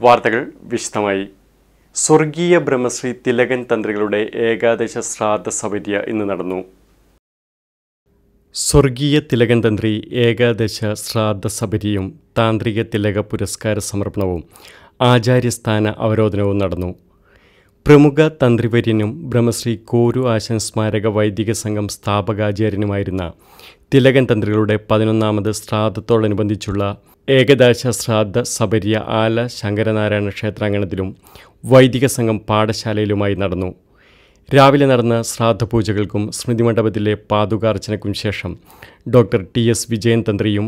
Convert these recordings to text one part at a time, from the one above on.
വാർത്തകൾ വിശദമായി. സ്വർഗീയ ബ്രഹ്മശ്രീ തിലകൻ തന്ത്രികളുടെ ഏകാദശ ശ്രാദ്ധ സമിതിയ ഇന്ന് നടന്നു. സ്വർഗീയ തിലകൻ തന്ത്രി ഏകാദശ ശ്രാദ്ധ സബരിയും താന്ത്രിക തിലക പുരസ്കാര സമർപ്പണവും ആചാര്യസ്ഥാന അവരോധനവും നടന്നു. പ്രമുഖ തന്ത്രിവര്യനും ബ്രഹ്മശ്രീ കോരു ആശൻ സ്മാരക വൈദിക സംഘം സ്ഥാപകാചാര്യനുമായിരുന്ന തിലകൻ തന്ത്രികളുടെ പതിനൊന്നാമത് ശ്രാദ്ധത്തോടനുബന്ധിച്ചുള്ള ഏകദാശ ശ്രാദ്ധ സബരിയ ആല ശങ്കരനാരായണ ക്ഷേത്രാങ്കണത്തിലും വൈദിക സംഘം പാഠശാലയിലുമായി നടന്നു. രാവിലെ നടന്ന ശ്രാദ്ധപൂജകൾക്കും സ്മൃതിമണ്ഡപത്തിലെ പാതുകാർച്ചനയ്ക്കും ശേഷം ഡോക്ടർ ടി. എസ്. വിജയൻ തന്ത്രിയും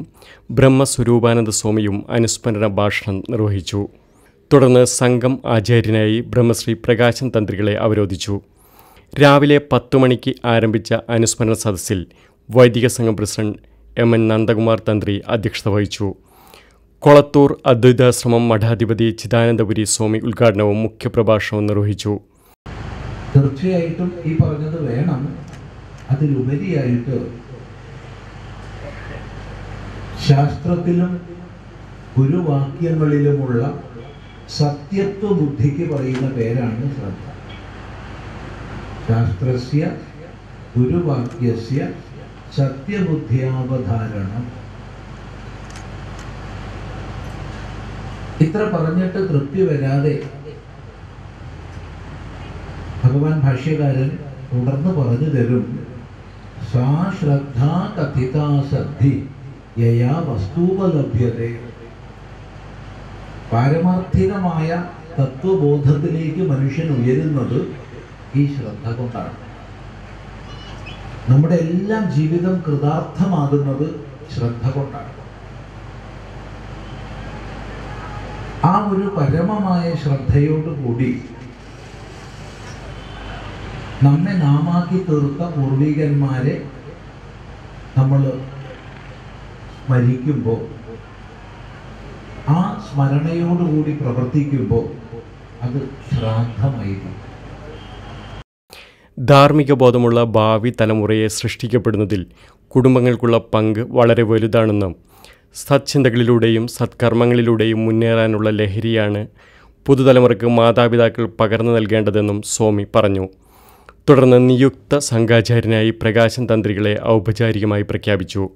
ബ്രഹ്മസ്വരൂപാനന്ദ സ്വാമിയും അനുസ്മരണ ഭാഷണം നിർവഹിച്ചു. തുടർന്ന് സംഘം ആചാര്യനായി ബ്രഹ്മശ്രീ പ്രകാശൻ തന്ത്രികളെ അവരോധിച്ചു. രാവിലെ പത്തു മണിക്ക് ആരംഭിച്ച അനുസ്മരണ സദസ്സിൽ വൈദിക സംഘം പ്രസിഡന്റ് എം എൻ നന്ദകുമാർ തന്ത്രി അധ്യക്ഷത വഹിച്ചു. കൊളത്തൂർ അദ്വൈതാശ്രമം മഠാധിപതി ചിദാനന്ദപുരി സ്വാമി ഉദ്ഘാടനവും മുഖ്യപ്രഭാഷണവും നിർവഹിച്ചു. തീർച്ചയായിട്ടും ഈ പറഞ്ഞത് വേണം. അതിലുപരിയായിട്ട് ശാസ്ത്രത്തിലും ഗുരുവാക്യങ്ങളിലുമുള്ള സത്യത്വ ബുദ്ധിക്ക് പറയുന്ന പേരാണ് ശ്രദ്ധ. ശാസ്ത്രസ്യ ഗുരുവാക്യസ്യ സത്യബുദ്ധിയാവധാരണം. ഇത്ര പറഞ്ഞിട്ട് തൃപ്തി വരാതെ ഭഗവാൻ ഭാഷ്യകാരൻ തുടർന്ന് പറഞ്ഞു തരും സാ ശ്രദ്ധാ കഥിതാ സദ്ധി യയാ വസ്തൂപലഭ്യത. പാരമാർത്ഥികമായ തത്വബോധത്തിലേക്ക് മനുഷ്യൻ ഉയരുന്നത് ഈ ശ്രദ്ധ കൊണ്ടാണ്. നമ്മുടെ എല്ലാം ജീവിതം കൃതാർത്ഥമാകുന്നത് ശ്രദ്ധ കൊണ്ടാണ്. ആ ഒരു പരമമായ ശ്രദ്ധയോടുകൂടി നമ്മെ നാമാക്കി തീർത്ത പൂർവികന്മാരെ നമ്മൾ സ്മരിക്കുമ്പോൾ ആ സ്മരണയോടുകൂടി പ്രവർത്തിക്കുമ്പോൾ അത് ശ്രാദ്ധമായിരിക്കും. ധാർമ്മിക ബോധമുള്ള ഭാവി തലമുറയെ സൃഷ്ടിക്കപ്പെടുന്നതിൽ കുടുംബങ്ങൾക്കുള്ള പങ്ക് വളരെ വലുതാണെന്നും സത്ചിന്തകളിലൂടെയും സത്കർമ്മങ്ങളിലൂടെയും മുന്നേറാനുള്ള ലഹരിയാണ് പുതുതലമുറയ്ക്ക് മാതാപിതാക്കൾ പകർന്നു നൽകേണ്ടതെന്നും സ്വാമി പറഞ്ഞു. തുടർന്ന് നിയുക്ത സംഘാചാര്യനായി പ്രകാശൻ തന്ത്രികളെ ഔപചാരികമായി പ്രഖ്യാപിച്ചു.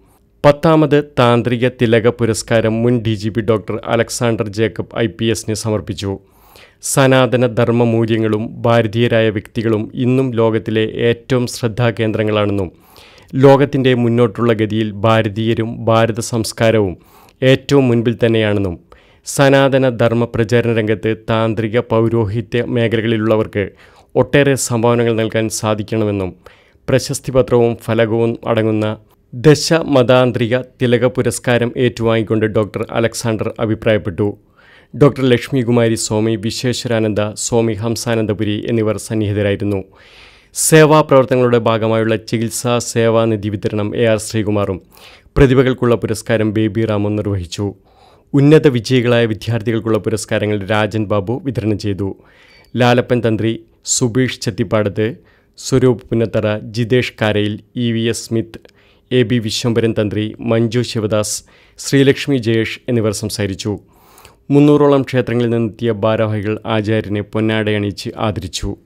പത്താമത് താന്ത്രിക തിലക പുരസ്കാരം മുൻ D G P doctor Alexander Jacob I P എസിന് സമർപ്പിച്ചു. സനാതന ധർമ്മ മൂല്യങ്ങളും ഭാരതീയരായ വ്യക്തികളും ഇന്നും ലോകത്തിലെ ഏറ്റവും ശ്രദ്ധാകേന്ദ്രങ്ങളാണെന്നും ലോകത്തിന്റെ മുന്നോട്ടുള്ള ഗതിയിൽ ഭാരതീയരും ഭാരത സംസ്കാരവും ഏറ്റവും മുൻപിൽ തന്നെയാണെന്നും സനാതന ധർമ്മ പ്രചാരണ രംഗത്ത് താന്ത്രിക പൗരോഹിത്യ മേഖലകളിലുള്ളവർക്ക് ഒട്ടേറെ സംഭാവനകൾ നൽകാൻ സാധിക്കണമെന്നും പ്രശസ്തി പത്രവും ഫലകവും അടങ്ങുന്ന ദശ മതാന്ത്രിക തിലക പുരസ്കാരം ഏറ്റുവാങ്ങിക്കൊണ്ട് ഡോക്ടർ അലക്സാണ്ടർ അഭിപ്രായപ്പെട്ടു. ഡോക്ടർ ലക്ഷ്മികുമാരി സ്വാമി വിശ്വേശ്വരാനന്ദ സ്വാമി ഹംസാനന്ദപുരി എന്നിവർ സന്നിഹിതരായിരുന്നു. സേവാ പ്രവർത്തനങ്ങളുടെ ഭാഗമായുള്ള ചികിത്സാ സേവാ നിധി വിതരണം എ ആർ ശ്രീകുമാറും പ്രതിഭകൾക്കുള്ള പുരസ്കാരം ബേബി റാമും നിർവഹിച്ചു. ഉന്നത വിജയികളായ വിദ്യാർത്ഥികൾക്കുള്ള പുരസ്കാരങ്ങൾ രാജൻ ബാബു വിതരണം ചെയ്തു. Lalappan Thanthri Subeesh Chethippadath Swaroop Punnathara Jithesh Karayil E V S Smith A B Vishwambharan Tantri Manju Shivadas Sreelakshmi Jayesh എന്നിവർ സംസാരിച്ചു. മുന്നൂറോളം ക്ഷേത്രങ്ങളിൽ നിന്നെത്തിയ ഭാരവാഹികൾ ആചാര്യനെ പൊന്നാടയണിച്ച് ആദരിച്ചു.